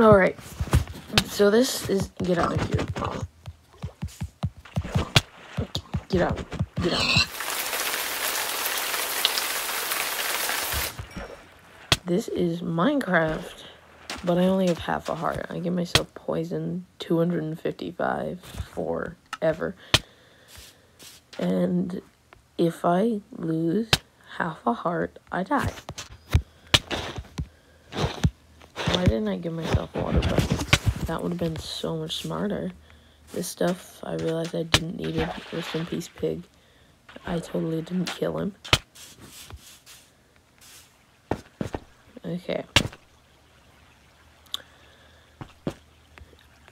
Alright. So this is get out of here. Get out. Get out. This is Minecraft, but I only have half a heart. I give myself poison 255 forever. And if I lose half a heart, I die. Why didn't I give myself water buckets? That would have been so much smarter. This stuff, I realized I didn't need it. Rest in peace, pig. I totally didn't kill him. Okay.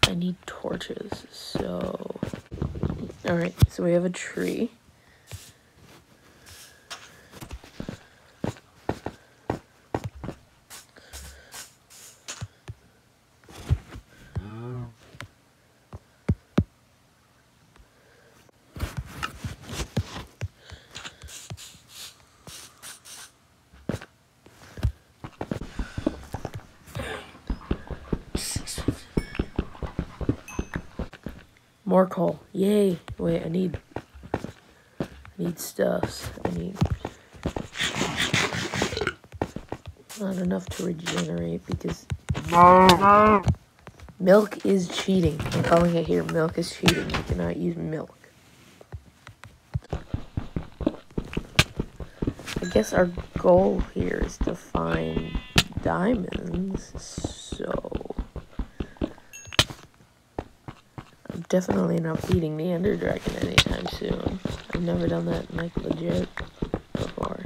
I need torches, so... Alright, so we have a tree. More coal. Yay. Wait, I need... I need stuffs. I need... Not enough to regenerate because... Milk is cheating. I'm calling it here. Milk is cheating. You cannot use milk. I guess our goal here is to find diamonds, so... definitely not feeding the Ender Dragon anytime soon. I've never done that, like, legit before.